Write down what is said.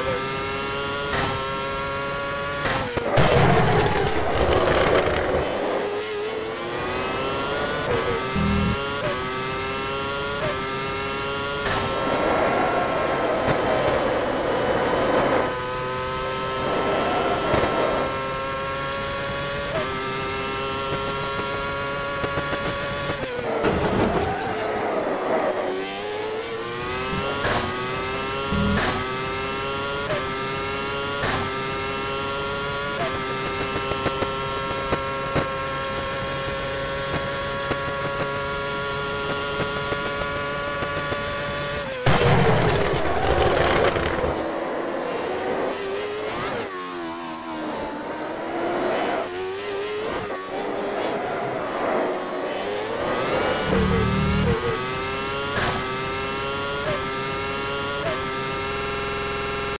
Bye.